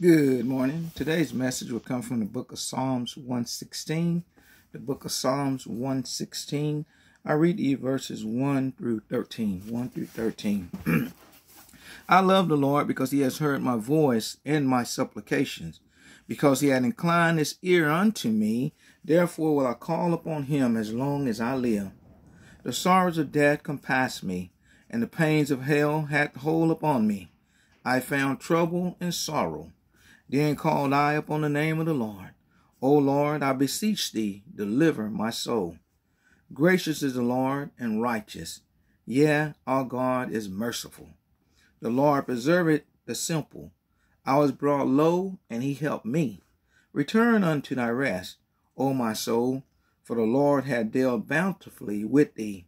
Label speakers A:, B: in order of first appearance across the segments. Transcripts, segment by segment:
A: Good morning. Today's message will come from the book of Psalms 116. The book of Psalms 116. I read you verses 1 through 13. 1 through 13. I love the Lord because he has heard my voice and my supplications, because he had inclined his ear unto me. Therefore will I call upon him as long as I live. The sorrows of death compassed me, and the pains of hell had hold upon me. I found trouble and sorrow. Then called I upon the name of the Lord. O Lord, I beseech thee, deliver my soul. Gracious is the Lord and righteous. Yea, our God is merciful. The Lord preserveth the simple. I was brought low, and he helped me. Return unto thy rest, O my soul, for the Lord hath dealt bountifully with thee.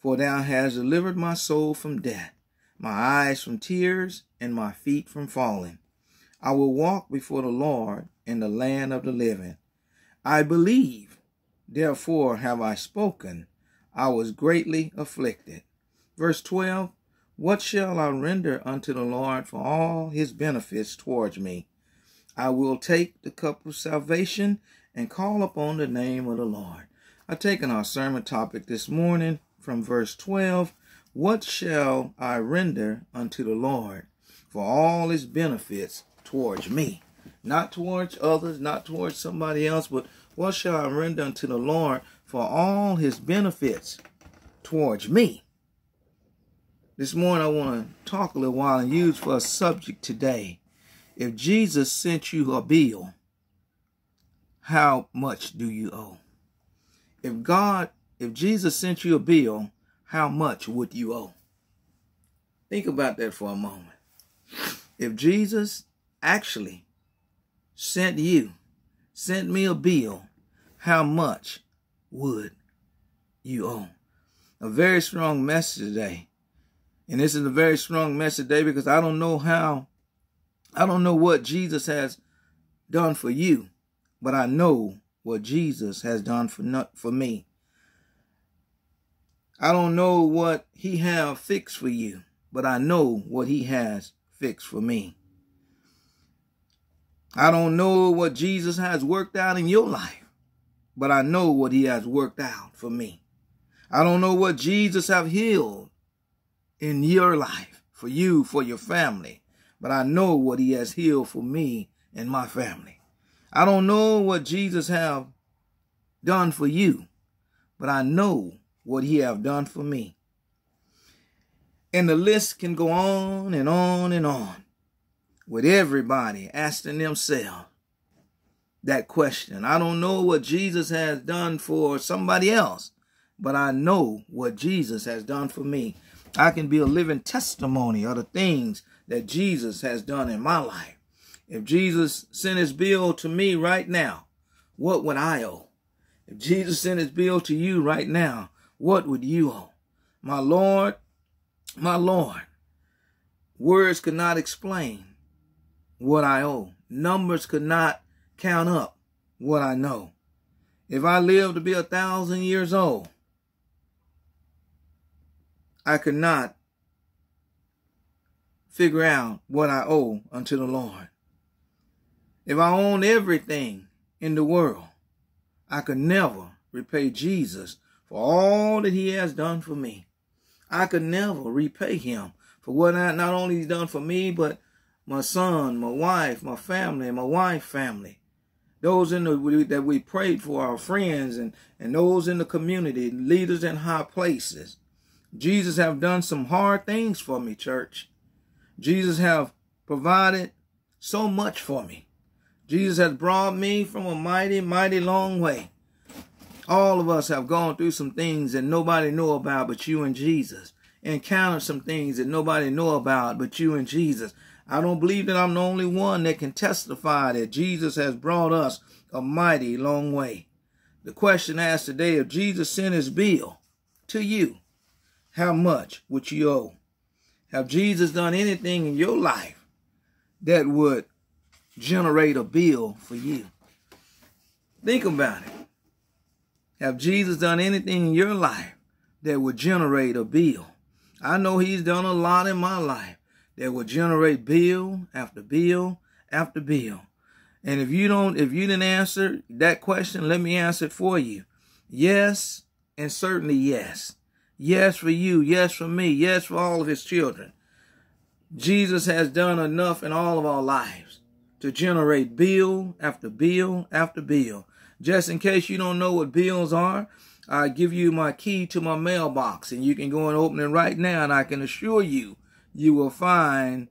A: For thou hast delivered my soul from death, my eyes from tears, and my feet from falling. I will walk before the Lord in the land of the living. I believe, therefore have I spoken. I was greatly afflicted. Verse 12 What shall I render unto the Lord for all his benefits towards me? I will take the cup of salvation and call upon the name of the Lord. I've taken our sermon topic this morning from verse 12. What shall I render unto the Lord for all his benefits towards me, not towards others, not towards somebody else, but what shall I render unto the Lord for all his benefits towards me? This morning I want to talk a little while and use for a subject today. If Jesus sent you a bill, how much do you owe? If God, if Jesus sent you a bill, how much would you owe? Think about that for a moment. If Jesus actually sent you, sent me a bill, how much would you owe? A very strong message today. And this is a very strong message today because I don't know how, I don't know what Jesus has done for you, but I know what Jesus has done for not for me. I don't know what he have fixed for you, but I know what he has fixed for me. I don't know what Jesus has worked out in your life, but I know what he has worked out for me. I don't know what Jesus have healed in your life, for you, for your family, but I know what he has healed for me and my family. I don't know what Jesus have done for you, but I know what he have done for me. And the list can go on and on and on with everybody asking themselves that question. I don't know what Jesus has done for somebody else, but I know what Jesus has done for me. I can be a living testimony of the things that Jesus has done in my life. If Jesus sent his bill to me right now, what would I owe? If Jesus sent his bill to you right now, what would you owe? My Lord, my Lord, words could not explain what I owe. Numbers could not count up what I know. If I live to be a thousand years old, I could not figure out what I owe unto the Lord. If I own everything in the world, I could never repay Jesus for all that he has done for me. I could never repay him for what I, not only he's done for me, but my son, my wife, my family, my wife family. Those in the that we prayed for, our friends, and, and those in the community, leaders in high places. Jesus have done some hard things for me, church. Jesus have provided so much for me. Jesus has brought me from a mighty, mighty long way. All of us have gone through some things that nobody know about but you and Jesus. Encountered some things that nobody know about but you and Jesus. I don't believe that I'm the only one that can testify that Jesus has brought us a mighty long way. The question asked today, if Jesus sent his bill to you, how much would you owe? Have Jesus done anything in your life that would generate a bill for you? Think about it. Have Jesus done anything in your life that would generate a bill? I know he's done a lot in my life that will generate bill after bill after bill. And if you don't, if you didn't answer that question, let me answer it for you. Yes, and certainly yes. Yes for you. Yes for me. Yes for all of his children. Jesus has done enough in all of our lives to generate bill after bill after bill. Just in case you don't know what bills are, I give you my key to my mailbox and you can go and open it right now and I can assure you, you will find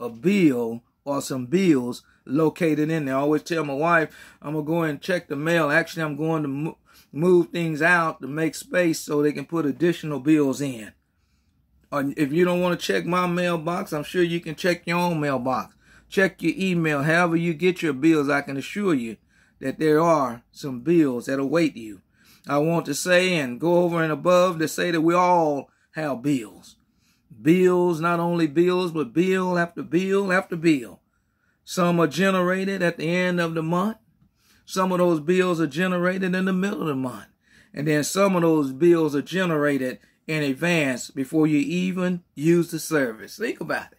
A: a bill or some bills located in there. I always tell my wife, I'm going to go and check the mail. Actually, I'm going to move things out to make space so they can put additional bills in. Or if you don't want to check my mailbox, I'm sure you can check your own mailbox. Check your email. However you get your bills, I can assure you that there are some bills that await you. I want to say and go over and above to say that we all have bills. Bills, not only bills, but bill after bill after bill. Some are generated at the end of the month. Some of those bills are generated in the middle of the month. And then some of those bills are generated in advance before you even use the service. Think about it.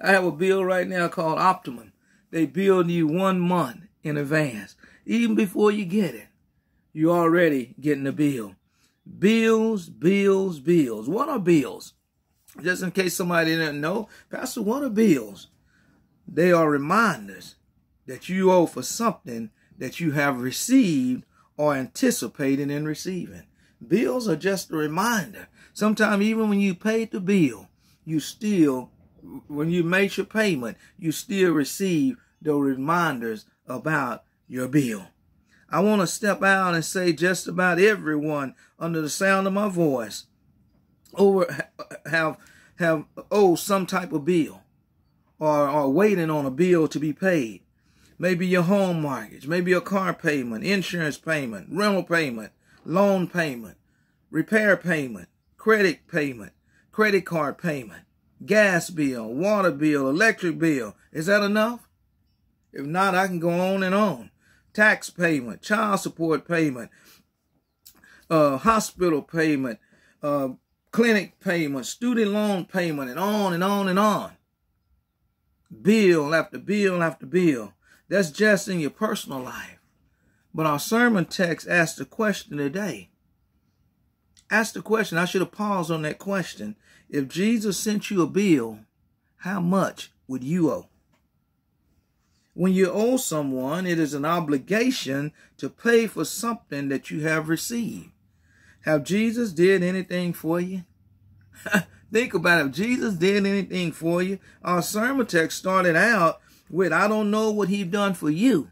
A: I have a bill right now called Optimum. They bill you one month in advance. Even before you get it, you're already getting the bill. Bills, bills, bills. What are bills? Just in case somebody didn't know, Pastor, are bills? They are reminders that you owe for something that you have received or anticipating in receiving. Bills are just a reminder. Sometimes even when you paid the bill, you still, when you made your payment, you still receive the reminders about your bill. I want to step out and say just about everyone under the sound of my voice over have have owed some type of bill or are waiting on a bill to be paid. Maybe your home mortgage, maybe a car payment, insurance payment, rental payment, loan payment, repair payment, credit payment, credit card payment, gas bill, water bill, electric bill. Is that enough? If not, I can go on and on. Tax payment, child support payment, uh, hospital payment, uh, clinic payment, student loan payment, and on and on and on bill after bill after bill. That's just in your personal life. But our sermon text asks the question today. Ask the question. I should have paused on that question. If Jesus sent you a bill, how much would you owe? When you owe someone, it is an obligation to pay for something that you have received. Have Jesus did anything for you? Think about it. If Jesus did anything for you, our sermon text started out with, I don't know what he done for you,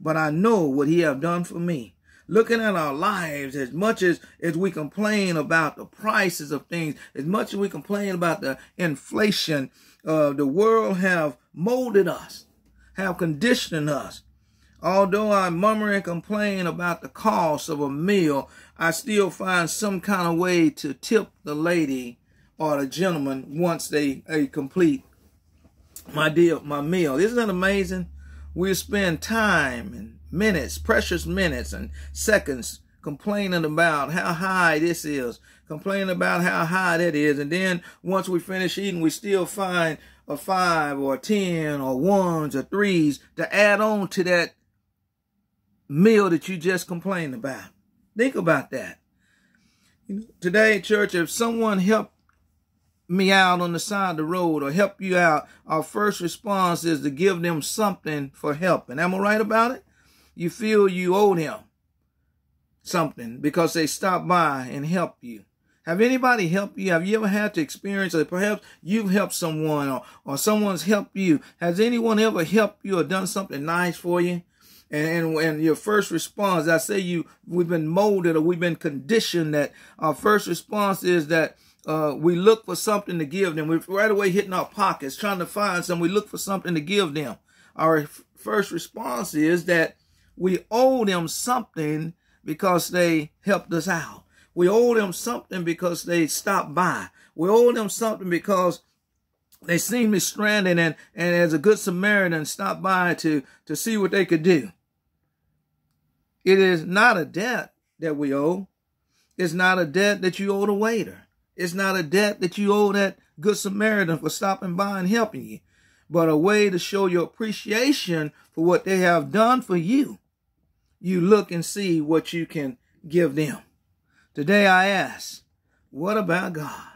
A: but I know what he have done for me. Looking at our lives, as much as, as we complain about the prices of things, as much as we complain about the inflation, uh, the world have molded us, have conditioned us. Although I murmur and complain about the cost of a meal, I still find some kind of way to tip the lady or the gentleman once they, they complete my deal, my meal. Isn't that amazing? We spend time and minutes, precious minutes and seconds complaining about how high this is, complaining about how high that is. And then once we finish eating, we still find a five or a 10 or ones or threes to add on to that meal that you just complained about. Think about that. You know, Today, church, if someone helped me out on the side of the road or help you out, our first response is to give them something for help. And am I right about it? You feel you owe them something because they stopped by and helped you. Have anybody helped you? Have you ever had to experience or perhaps you've helped someone or, or someone's helped you? Has anyone ever helped you or done something nice for you? And, and, your first response, I say you, we've been molded or we've been conditioned that our first response is that uh, we look for something to give them. We're right away hitting our pockets, trying to find some. We look for something to give them. Our first response is that we owe them something because they helped us out. We owe them something because they stopped by. We owe them something because they seemed stranded and, and as a good Samaritan stopped by to, to see what they could do. It is not a debt that we owe. It's not a debt that you owe the waiter. It's not a debt that you owe that good Samaritan for stopping by and helping you. but a way to show your appreciation for what they have done for you. You look and see what you can give them. Today I ask, what about God?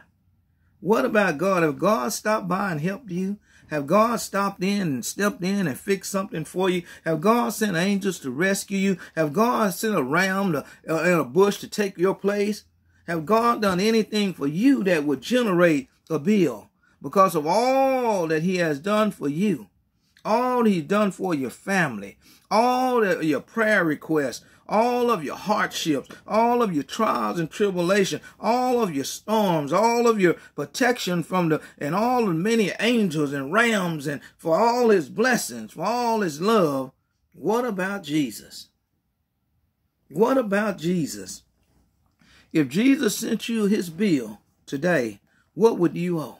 A: What about God? If God stopped by and helped you? Have God stopped in and stepped in and fixed something for you? Have God sent angels to rescue you? Have God sent a ram to, uh, in a bush to take your place? Have God done anything for you that would generate a bill because of all that he has done for you? All he's done for your family, all your prayer requests, all of your hardships, all of your trials and tribulation, all of your storms, all of your protection from the, and all the many angels and rams and for all his blessings, for all his love. What about Jesus? What about Jesus? If Jesus sent you his bill today, what would you owe?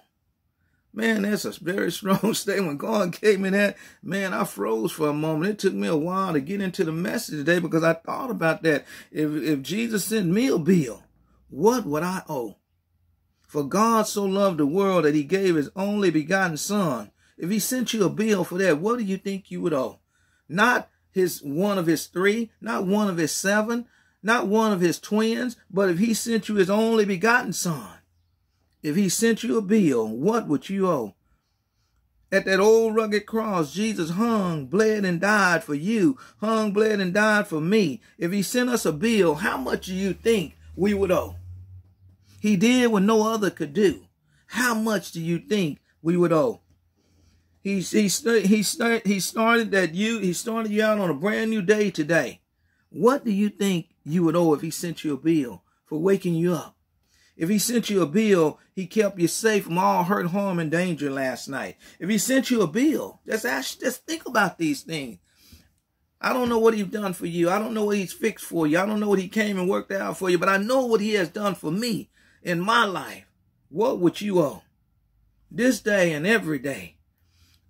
A: Man, that's a very strong statement. God gave me that, man, I froze for a moment. It took me a while to get into the message today because I thought about that. If, if Jesus sent me a bill, what would I owe? For God so loved the world that he gave his only begotten son. If he sent you a bill for that, what do you think you would owe? Not his one of his three, not one of his seven, not one of his twins, but if he sent you his only begotten son, if he sent you a bill, what would you owe? At that old rugged cross, Jesus hung, bled, and died for you. Hung, bled, and died for me. If he sent us a bill, how much do you think we would owe? He did what no other could do. How much do you think we would owe? He, he, he, start, he started that you, he started you out on a brand new day today. What do you think you would owe if he sent you a bill for waking you up? If he sent you a bill, he kept you safe from all hurt, harm, and danger last night. If he sent you a bill, just ask, just think about these things. I don't know what he's done for you. I don't know what he's fixed for you. I don't know what he came and worked out for you, but I know what he has done for me in my life. What would you owe? This day and every day,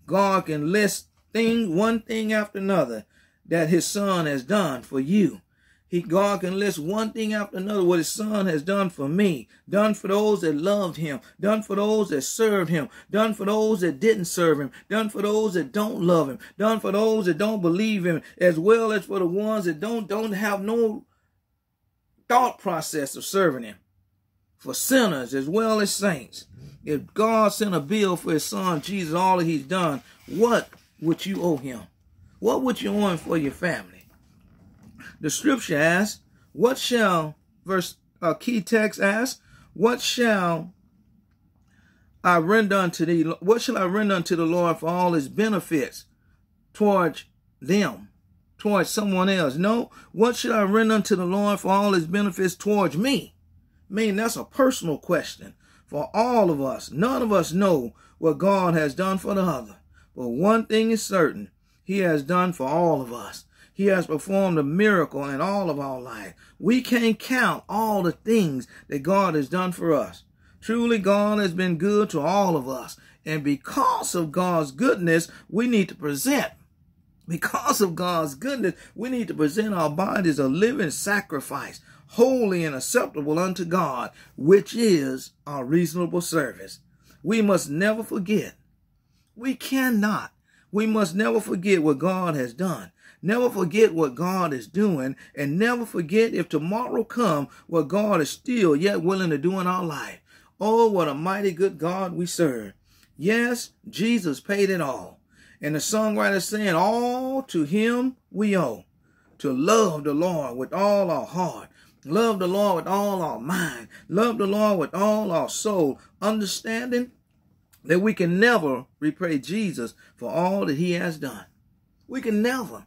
A: God can list things, one thing after another, that his son has done for you. He, God can list one thing after another what his son has done for me, done for those that loved him, done for those that served him, done for those that didn't serve him, done for those that don't love him, done for those that don't believe him, as well as for the ones that don't, don't have no thought process of serving him. For sinners as well as saints. If God sent a bill for his son Jesus, all that he's done, what would you owe him? What would you owe him for your family? The scripture asks, what shall, verse uh, key text asks, what shall I render unto thee, what shall I render unto the Lord for all his benefits towards them, towards someone else? No, what should I render unto the Lord for all his benefits towards me? I mean, that's a personal question for all of us. None of us know what God has done for the other. But one thing is certain, he has done for all of us. He has performed a miracle in all of our life. We can't count all the things that God has done for us. Truly, God has been good to all of us. And because of God's goodness, we need to present. Because of God's goodness, we need to present our bodies a living sacrifice, holy and acceptable unto God, which is our reasonable service. We must never forget. We cannot. We must never forget what God has done. Never forget what God is doing and never forget if tomorrow come what God is still yet willing to do in our life. Oh, what a mighty good God we serve. Yes, Jesus paid it all. And the songwriter saying, all to him we owe. To love the Lord with all our heart. Love the Lord with all our mind. Love the Lord with all our soul. Understanding that we can never repay Jesus for all that he has done. We can never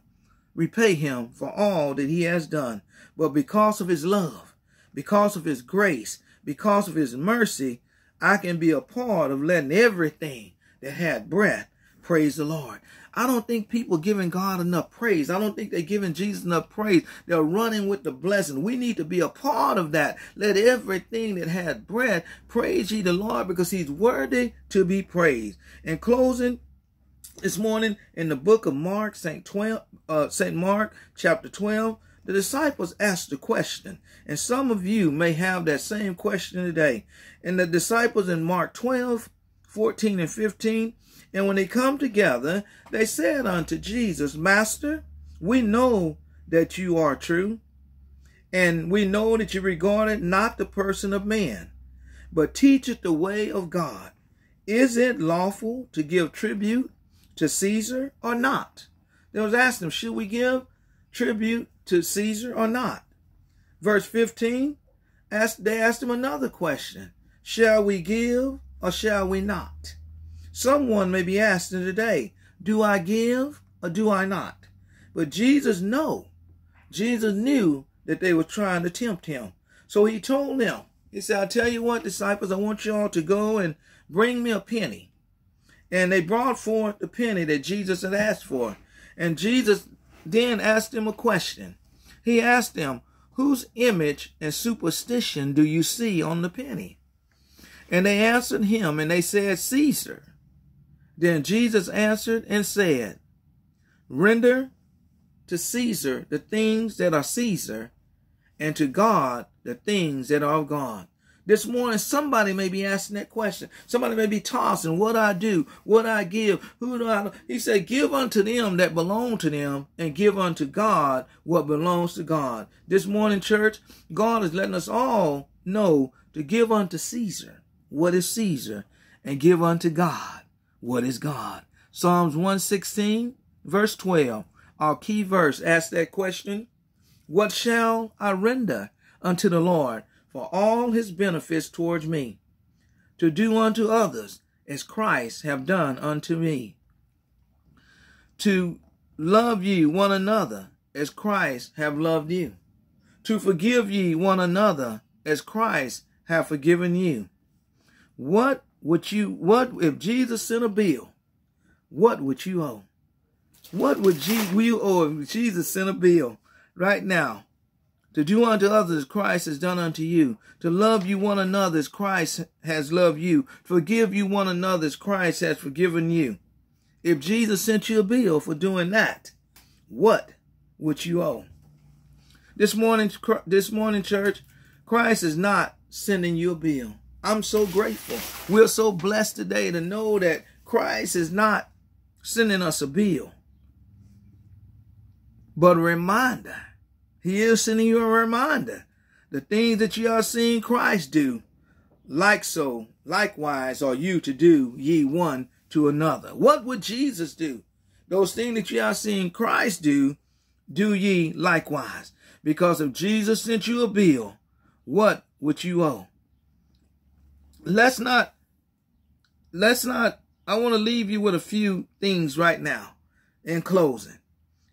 A: repay him for all that he has done. But because of his love, because of his grace, because of his mercy, I can be a part of letting everything that had breath praise the Lord. I don't think people giving God enough praise. I don't think they're giving Jesus enough praise. They're running with the blessing. We need to be a part of that. Let everything that had breath praise ye the Lord because he's worthy to be praised. In closing, this morning in the book of Mark, St. 12, uh, St. Mark, chapter 12, the disciples asked the question, and some of you may have that same question today. And the disciples in Mark 12, 14 and 15, And when they come together, they said unto Jesus, Master, we know that you are true, and we know that you regarded not the person of man, but teacheth the way of God. Is it lawful to give tribute to Caesar or not? They was asking them, should we give tribute to Caesar or not? Verse 15, asked, they asked him another question. Shall we give or shall we not? Someone may be asking today, do I give or do I not? But Jesus know. Jesus knew that they were trying to tempt him. So he told them, he said, I'll tell you what, disciples, I want you all to go and bring me a penny. And they brought forth the penny that Jesus had asked for. And Jesus then asked them a question. He asked them, whose image and superscription do you see on the penny? And they answered him and they said, Caesar. Then Jesus answered and said, Render to Caesar the things that are Caesar, and to God the things that are of God. This morning, somebody may be asking that question. Somebody may be tossing, what I do, what I give, who do I? He said, give unto them that belong to them and give unto God what belongs to God. This morning, church, God is letting us all know to give unto Caesar what is Caesar and give unto God what is God. Psalms 116, verse 12, our key verse asks that question, what shall I render unto the Lord for all his benefits towards me, to do unto others as Christ have done unto me, to love ye one another as Christ have loved you, to forgive ye one another as Christ have forgiven you. What would you, what if Jesus sent a bill, what would you owe? What would you owe if Jesus sent a bill right now? To do unto others Christ has done unto you. To love you one another as Christ has loved you. Forgive you one another as Christ has forgiven you. If Jesus sent you a bill for doing that, what would you owe? This morning, this morning, church, Christ is not sending you a bill. I'm so grateful. We're so blessed today to know that Christ is not sending us a bill, but a reminder he is sending you a reminder. The things that you are seeing Christ do, like so, likewise are you to do ye one to another. What would Jesus do? Those things that you are seeing Christ do, do ye likewise. Because if Jesus sent you a bill, what would you owe? Let's not, let's not, I want to leave you with a few things right now in closing.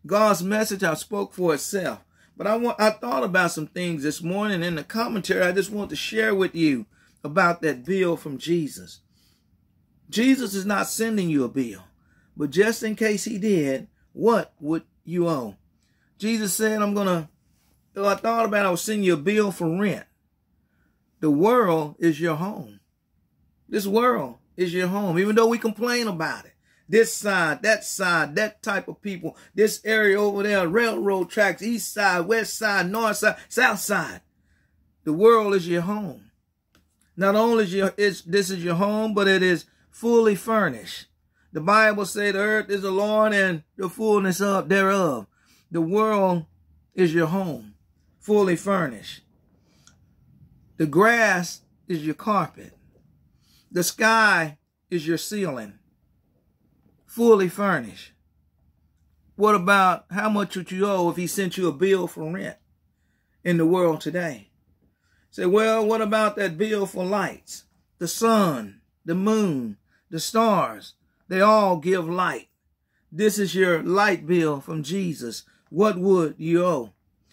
A: God's message I spoke for itself. But I want I thought about some things this morning in the commentary. I just want to share with you about that bill from Jesus. Jesus is not sending you a bill, but just in case he did, what would you owe? Jesus said, I'm gonna I thought about I was sending you a bill for rent. The world is your home. This world is your home, even though we complain about it this side, that side, that type of people, this area over there, railroad tracks, east side, west side, north side, south side. The world is your home. Not only is your is this is your home, but it is fully furnished. The Bible says the earth is the Lord and the fullness of thereof. The world is your home, fully furnished. The grass is your carpet. The sky is your ceiling fully furnished. What about how much would you owe if he sent you a bill for rent in the world today? Say, well, what about that bill for lights? The sun, the moon, the stars, they all give light. This is your light bill from Jesus. What would you owe?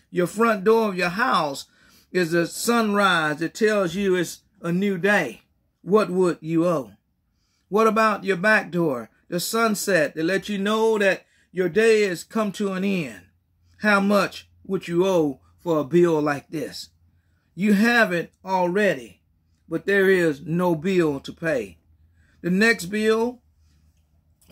A: Your front door of your house is a sunrise that tells you it's a new day. What would you owe? What about your back door? The sunset to let you know that your day has come to an end. How much would you owe for a bill like this? You have it already, but there is no bill to pay. The next bill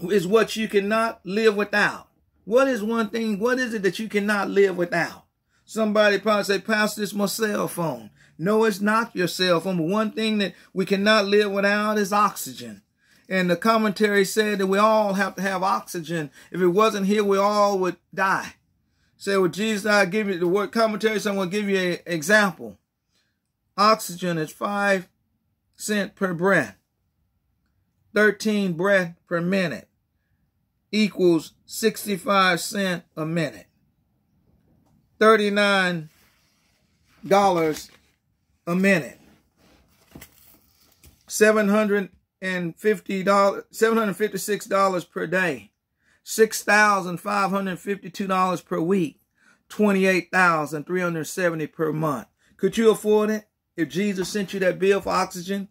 A: is what you cannot live without. What is one thing, what is it that you cannot live without? Somebody probably say, Pastor, it's my cell phone. No, it's not your cell phone. But one thing that we cannot live without is oxygen. And the commentary said that we all have to have oxygen. If it wasn't here, we all would die. Say, well, Jesus, I'll give you the word commentary, so I'm going to give you an example. Oxygen is five cent per breath. 13 breath per minute equals 65 cent a minute. $39 a minute. $750, $756 per day. $6,552 per week. 28370 per month. Could you afford it if Jesus sent you that bill for oxygen?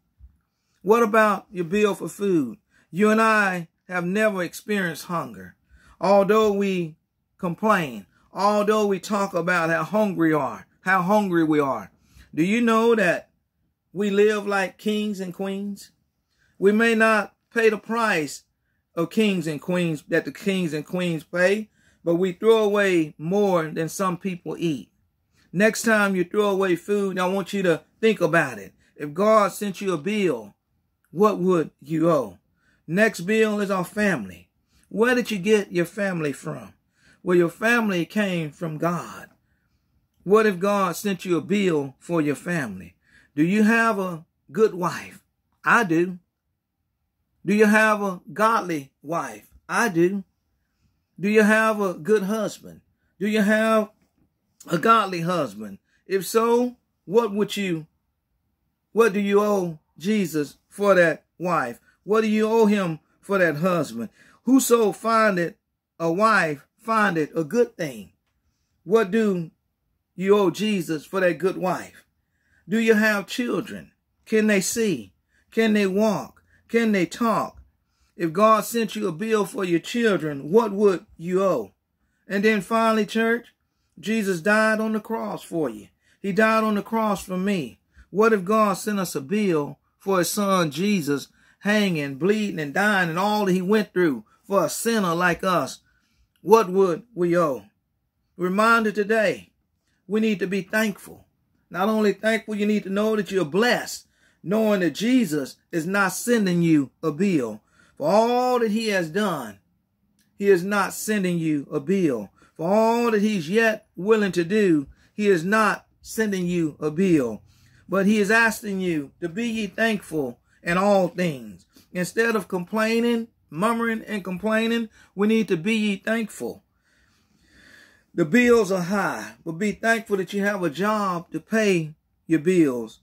A: What about your bill for food? You and I have never experienced hunger. Although we complain, although we talk about how hungry are, how hungry we are. Do you know that we live like kings and queens? We may not pay the price of kings and queens that the kings and queens pay, but we throw away more than some people eat. Next time you throw away food, I want you to think about it. If God sent you a bill, what would you owe? Next bill is our family. Where did you get your family from? Well, your family came from God. What if God sent you a bill for your family? Do you have a good wife? I do. Do you have a godly wife? I do. Do you have a good husband? Do you have a godly husband? If so, what would you, what do you owe Jesus for that wife? What do you owe him for that husband? Whoso findeth a wife findeth a good thing. What do you owe Jesus for that good wife? Do you have children? Can they see? Can they walk? Can they talk? If God sent you a bill for your children, what would you owe? And then finally, church, Jesus died on the cross for you. He died on the cross for me. What if God sent us a bill for his son Jesus hanging, bleeding, and dying, and all that he went through for a sinner like us? What would we owe? Reminder today, we need to be thankful. Not only thankful, you need to know that you're blessed, knowing that Jesus is not sending you a bill, for all that he has done, he is not sending you a bill. For all that he's yet willing to do, he is not sending you a bill. But he is asking you to be ye thankful in all things. Instead of complaining, murmuring, and complaining, we need to be ye thankful. The bills are high, but be thankful that you have a job to pay your bills.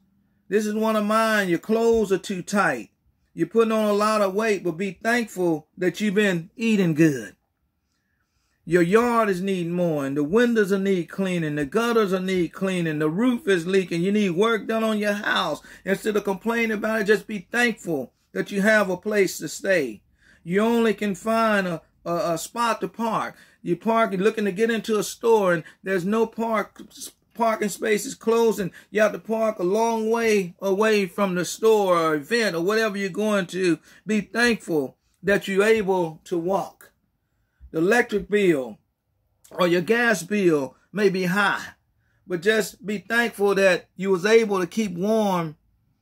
A: This is one of mine. Your clothes are too tight. You're putting on a lot of weight, but be thankful that you've been eating good. Your yard is needing mowing. The windows are need cleaning. The gutters are need cleaning. The roof is leaking. You need work done on your house. Instead of complaining about it, just be thankful that you have a place to stay. You only can find a, a, a spot to park. You park, you're looking to get into a store and there's no park parking spaces closed and you have to park a long way away from the store or event or whatever you're going to, be thankful that you're able to walk. The electric bill or your gas bill may be high, but just be thankful that you was able to keep warm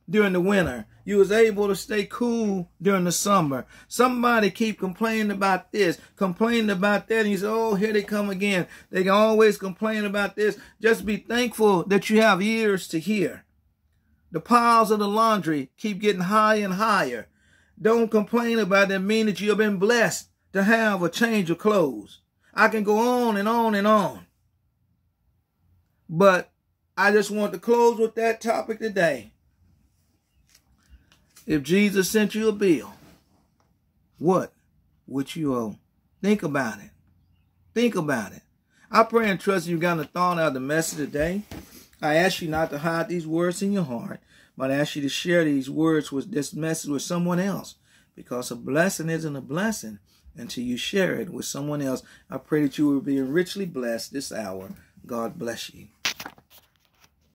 A: during the winter. You was able to stay cool during the summer. Somebody keep complaining about this, complaining about that, and you say, oh, here they come again. They can always complain about this. Just be thankful that you have ears to hear. The piles of the laundry keep getting higher and higher. Don't complain about it. Mean that you have been blessed to have a change of clothes. I can go on and on and on. But I just want to close with that topic today. If Jesus sent you a bill, what would you owe? Think about it. Think about it. I pray and trust you've got a thought out of the message today. I ask you not to hide these words in your heart, but I ask you to share these words with this message with someone else because a blessing isn't a blessing until you share it with someone else. I pray that you will be richly blessed this hour. God bless you.